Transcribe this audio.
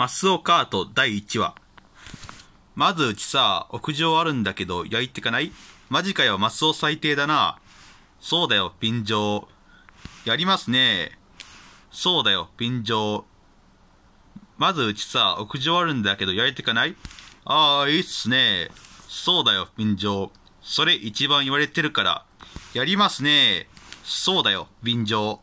マスオカート第1話。まずうちさ、屋上あるんだけど焼いてかない？マジかよ、マスオ最低だな。そうだよ、便乗。やりますね。そうだよ、便乗。まずうちさ、屋上あるんだけど焼いてかない？ああ、いいっすね。そうだよ、便乗。それ一番言われてるから。やりますね。そうだよ、便乗。